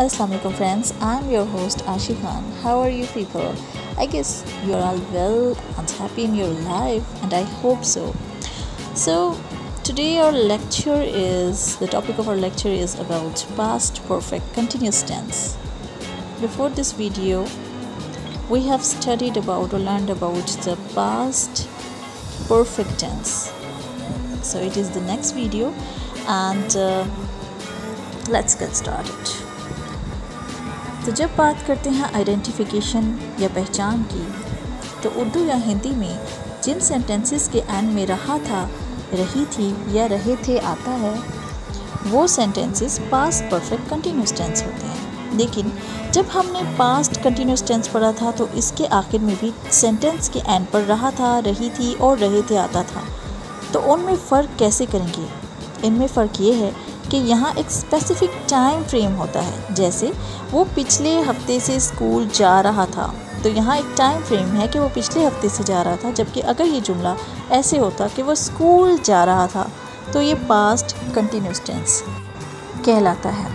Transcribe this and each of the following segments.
Assalamualaikum friends, I'm your host Ashi Khan. How are you people? I guess you're all well and happy in your life and I hope so. So today our lecture is the topic of our lecture is about past perfect continuous tense. Before this video we have studied about or learned about the past perfect tense. So it is the next video and uh, let's get started. तो जब बात करते हैं identification या पहचान की तो उर्दू या हिंदी में जिन सेंटेंसेस के एंड में रहा था, रही थी या रहे थे आता है, वो sentences past perfect continuous tense होते हैं। लेकिन जब हमने पास्ट कंटिन्यूस टेंस पढ़ा था तो इसके आखिर में भी सेंटेंस के एंड पर रहा था, रही थी और रहे थे आता था तो उनमें फ़र्क कैसे करेंगे? इनमें फ़र्क ये है कि यहाँ एक स्पेसिफिक टाइम फ्रेम होता है, जैसे वो पिछले हफ़्ते से स्कूल जा रहा था। तो यहाँ एक टाइम फ्रेम है कि वो पिछले हफ़्ते से जा रहा था, जबकि अगर ये जुमला ऐसे होता कि वो स्कूल जा रहा था तो ये पास्ट कंटिन्यूस टेंस कहलाता है।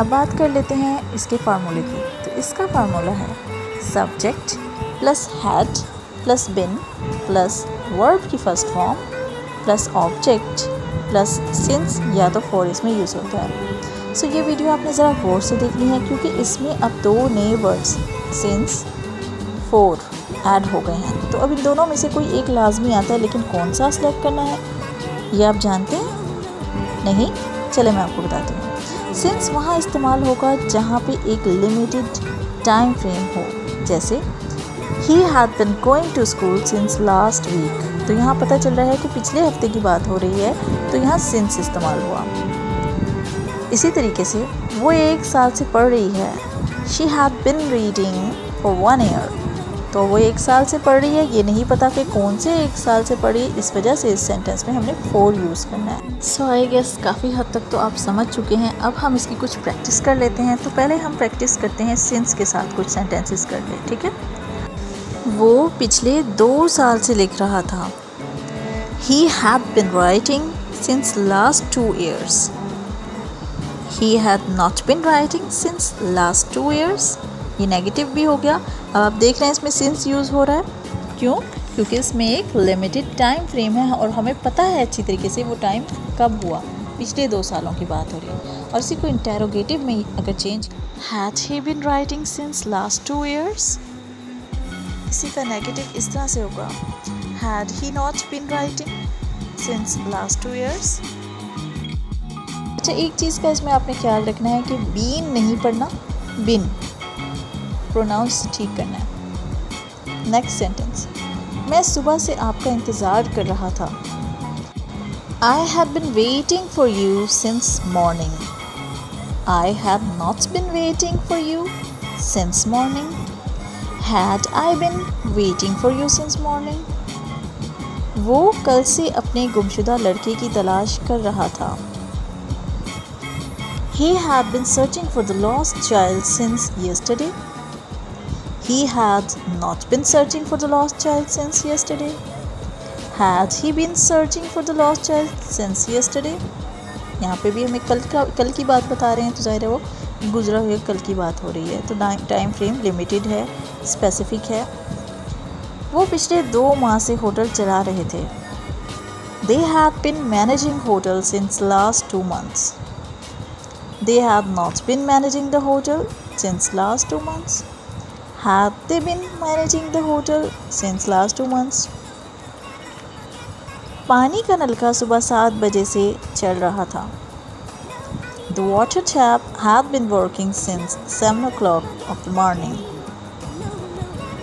अब बात कर लेते हैं इसके फार्मूले की। तो इसका फार्मूला है subject plus had plus been plus verb की first form plus object plus since या तो फोर इसमें यूज़ होता है। सो so, ये वीडियो आपने ज़रा गौर से देखनी है क्योंकि इसमें अब दो नए वर्ड्स सिंस फोर ऐड हो गए हैं। तो अब इन दोनों में से कोई एक लाजमी आता है लेकिन कौन सा सिलेक्ट करना है ये आप जानते हैं? नहीं? चले मैं आपको बताती हूँ। सिंस वहाँ इस्तेमाल होगा जहाँ पे एक लिमिटेड टाइम फ्रेम हो जैसे ही had been going to school since last week तो यहाँ पता चल रहा है कि पिछले हफ़्ते की बात हो रही है तो यहाँ सिंस इस्तेमाल हुआ। इसी तरीके से वो एक साल से पढ़ रही है। She had been reading for one year तो वो एक साल से पढ़ रही है, ये नहीं पता कि कौन से एक साल से पढ़ी, इस वजह से इस सेंटेंस में हमने फोर यूज़ करना है। सो आई गेस काफ़ी हद तक तो आप समझ चुके हैं, अब हम इसकी कुछ प्रैक्टिस कर लेते हैं। तो पहले हम प्रैक्टिस करते हैं सिंस के साथ कुछ सेंटेंसेस कर ठीक है? वो पिछले दो साल से लिख रहा था। He had been writing since last two years he had not been writing since last two years ये नेगेटिव भी हो गया। अब आप देख रहे हैं इसमें सिंस यूज़ हो रहा है। क्यों? क्योंकि इसमें एक लिमिटेड टाइम फ्रेम है और हमें पता है अच्छी तरीके से वो टाइम कब हुआ। पिछले दो सालों की बात हो रही है। और इसी को इंटेरोगेटिव में अगर change had he been writing since last two years इसी का नेगेटिव इस तरह से होगा had he not been writing since last two years अच्छा एक चीज़ का इसमें आपने ख्याल रखना है कि बीन नहीं पढ़ना बिन प्रोनाउंस ठीक करना है। नेक्स्ट सेंटेंस मैं सुबह से आपका इंतज़ार कर रहा था। I have been waiting for you since morning I have not been waiting for you since morning had I been waiting for you since morning वो कल से अपने गुमशुदा लड़के की तलाश कर रहा था he had been searching for the lost child since yesterday he had not been searching for the lost child since yesterday had he been searching for the lost child since yesterday यहाँ पे भी हमें कल का कल की बात बता रहे हैं तो ज़ाहिर है वो गुजरा हुए कल की बात हो रही है तो टाइम फ्रेम लिमिटेड है स्पेसिफिक है। वो पिछले दो माह से होटल चला रहे थे। They have been managing hotel since last two months they have not been managing the hotel since last two months have they been managing the hotel since last two months पानी का नलका सुबह सात बजे से चल रहा था। The water tap had been working since 7 o'clock of the morning.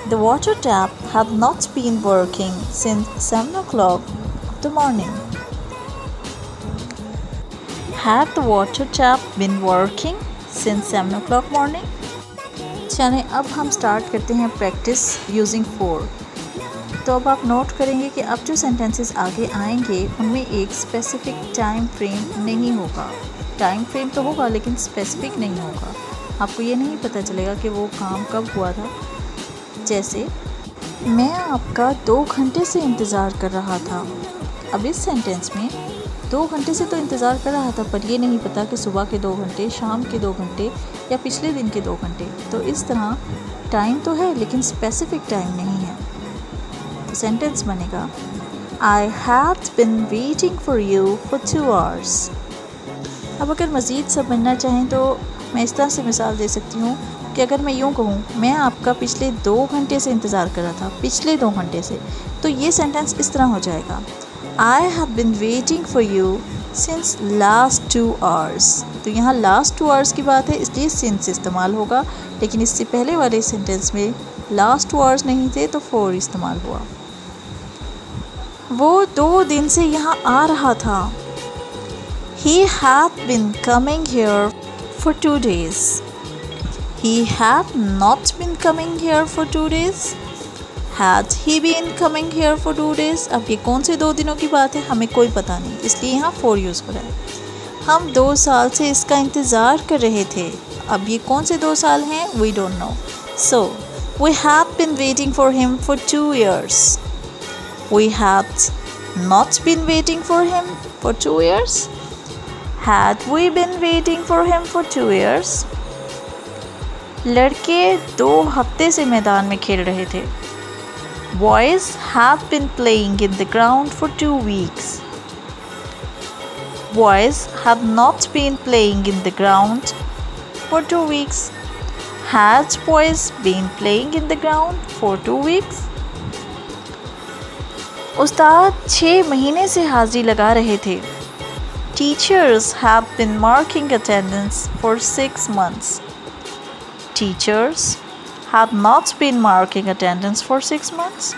The water tap had not been working since 7 o'clock of the morning. Had the water tap been working since 7 o'clock morning? चलें अब हम start करते हैं practice using four तो अब आप note करेंगे कि अब जो सेंटेंसेस आगे आएंगे उनमें एक स्पेसिफिक टाइम फ्रेम नहीं होगा टाइम फ्रेम तो होगा, लेकिन स्पेसिफिक नहीं होगा। आपको ये नहीं पता चलेगा कि वो काम कब हुआ था। जैसे, मैं आपका दो घंटे से इंतज़ार कर रहा था। अब इस सेंटेंस में, दो घंटे से तो इंतज़ार कर रहा था, पर ये नहीं पता कि सुबह के दो घंटे, शाम के दो घंटे, या पिछले दिन के दो घंटे। तो इस तरह टाइम तो है, लेकिन स्पेसिफिक टाइम नहीं है। तो सेंटेंस बनेगा I have been waiting for you for two hours अब अगर मज़ीद सब समझना चाहें तो मैं इस तरह से मिसाल दे सकती हूँ कि अगर मैं यूँ कहूँ, मैं आपका पिछले दो घंटे से इंतज़ार कर रहा था, पिछले दो घंटे से तो ये सेंटेंस इस तरह हो जाएगा। I have been waiting for you since last two hours तो यहाँ लास्ट टू आवर्स की बात है, इसलिए सिंस इस्तेमाल होगा, लेकिन इससे पहले वाले सेंटेंस में लास्ट टू आवर्स नहीं थे तो फोर इस्तेमाल हुआ। वो दो दिन से यहाँ आ रहा था। He have been coming here for two days he have not been coming here for two days had he been coming here for two days अब ये कौन से दो दिनों की बात है? हमें कोई पता नहीं। इसलिए यहाँ फोर यूज़ हो रहा है। हम दो साल से इसका इंतज़ार कर रहे थे। अब ये कौन से दो साल हैं? We don't know so we have been waiting for him for two years we have not been waiting for him for two years had we been waiting for him for two years लड़के दो हफ़्ते से मैदान में खेल रहे थे boys have been playing in the ground for two weeks boys have not been playing in the ground for two weeks. Has boys been playing in the ground for two weeks? उस्ताद छः महीने से हाजिरी लगा रहे थे Teachers have been marking attendance for six months. Teachers have not been marking attendance for six months.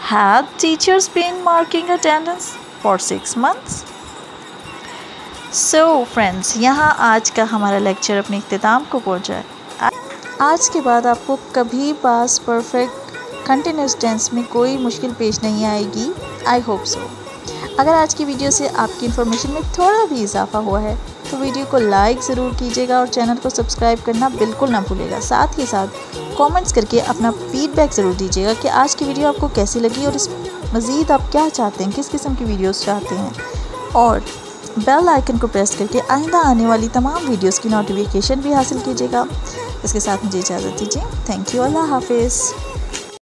Had teachers been marking attendance for six months? So so, friends यहाँ आज का हमारा लेक्चर अपने अख्ताम को पहुँचा है आज के बाद आपको कभी पास परफेक्ट कंटिन्यूस टेंस में कोई मुश्किल पेश नहीं आएगी आई होप सो अगर आज की वीडियो से आपकी इन्फॉर्मेशन में थोड़ा भी इजाफा हुआ है तो वीडियो को लाइक ज़रूर कीजिएगा और चैनल को सब्सक्राइब करना बिल्कुल ना भूलेगा। साथ ही साथ कमेंट्स करके अपना फीडबैक ज़रूर दीजिएगा कि आज की वीडियो आपको कैसी लगी और इस मज़ीद आप क्या चाहते हैं, किस किस्म की वीडियोस चाहते हैं। और बेल आइकन को प्रेस करके आइंदा आने वाली तमाम वीडियोस की नोटिफिकेशन भी हासिल कीजिएगा। इसके साथ मुझे इजाज़त दीजिए। थैंक यू अल्लाह हाफिज़